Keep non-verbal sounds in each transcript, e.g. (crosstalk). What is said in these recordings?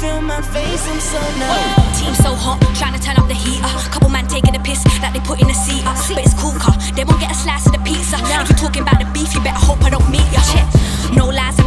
face, I'm so numb. Team so hot, trying to turn up the heat. Uh, couple man taking a piss that they put in the seat. Uh, but it's cool, car. They won't get a slice of the pizza. If you're talking about the beef, you better hope I don't meet ya. No lies,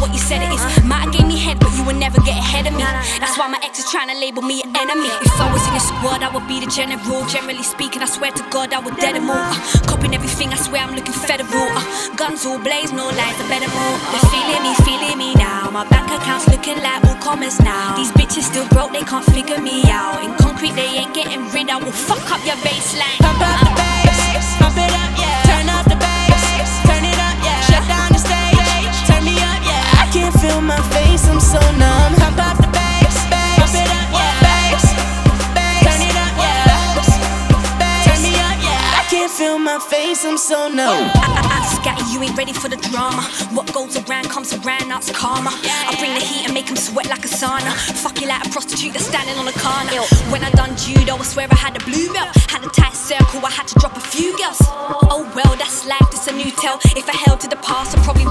what you said it is. Might have gave me head, but you will never get ahead of me. That's why my ex is trying to label me an enemy. If I was in your squad, I would be the general. Generally speaking, I swear to God, I would dead them all. Uh, copying everything, I swear I'm looking federal. Uh, guns all blaze, no lies, I better move. They're feeling me, feeling me now. My bank account's looking like all commas now. These bitches still broke, they can't figure me out. In concrete, they ain't getting rid. I will fuck up your bassline. I can't feel my face, I'm so numb. Pump up the bass, pump it up, yeah. Bass, turn it up, yeah. Turn me up, yeah. I can't feel my face, I'm so numb. (laughs) Scatter, you ain't ready for the drama. What goes around comes around, that's karma. I bring the heat and make them sweat like a sauna. Fuck you like a prostitute that's standing on the corner. When I done judo, I swear I had a blue belt. Had a tight circle, I had to drop a few girls. Oh well, that's life, it's a new tale. If I held to the past, I probably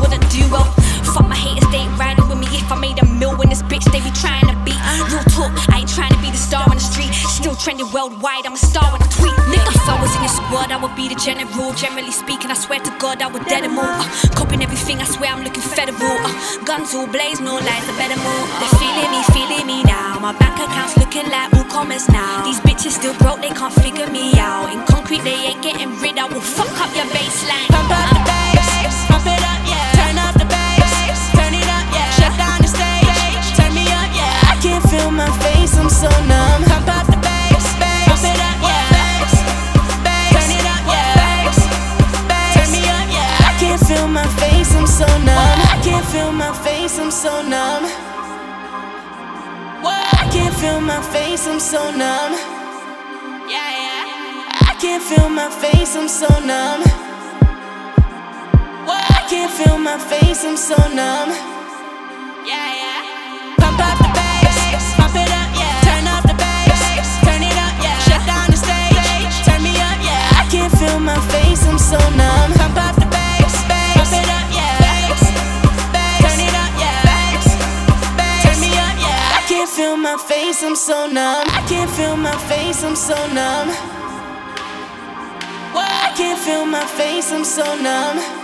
trending worldwide, I'm a star when I tweet. Nigga, if I was in your squad, I would be the general. Generally speaking, I swear to God, I would dead them all. Uh, copying everything, I swear I'm looking federal. Uh, guns all blaze, no lies, I better move. They're feeling me, feeling me now. My bank account's looking like all commas now. These bitches still broke, they can't figure me out. In concrete, they ain't getting rid. I will fuck up your bassline. Pump up the bass, pump it up, yeah. Turn up the bass, turn it up, yeah. Shut down the stage, turn me up, yeah. I can't feel my face, I'm so numb. I'm so numb. I can't feel my face, I'm so numb. Yeah, yeah. I can't feel my face, I'm so numb. I can't feel my face, I'm so numb. Yeah, yeah. Pump up the bass, pump it up, yeah. Turn up the bass, turn it up, yeah. Shut down the stage, turn me up, yeah. I can't feel my face, I'm so numb. Pump up my face, I'm so numb. I can't feel my face, I'm so numb. I can't feel my face, I'm so numb.